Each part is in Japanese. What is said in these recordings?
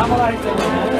Vamos lá, então.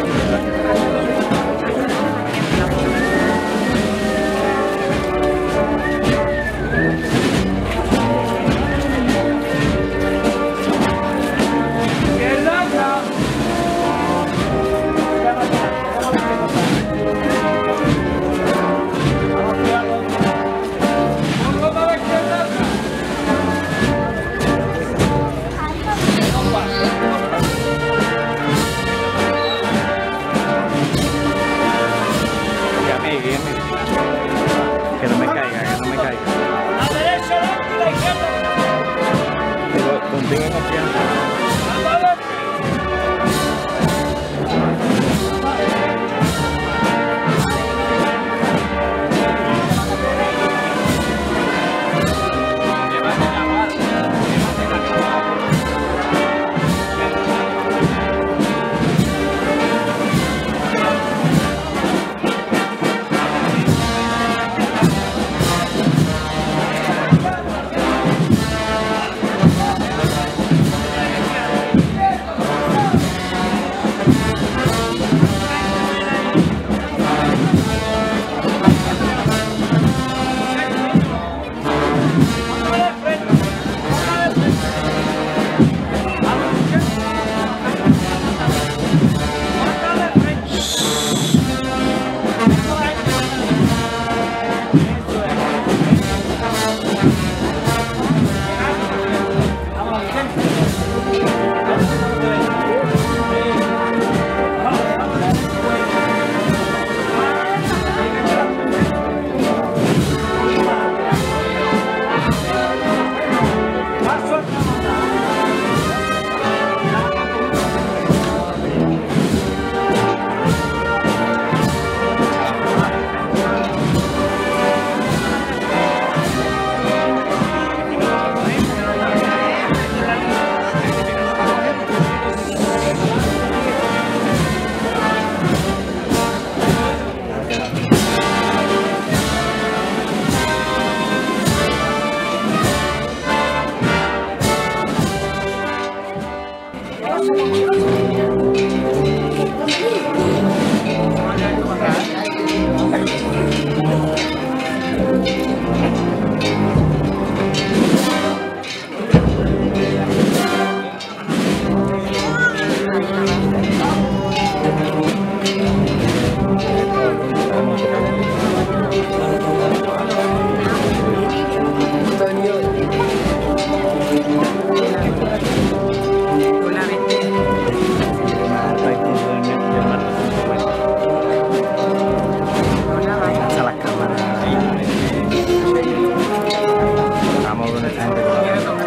Antes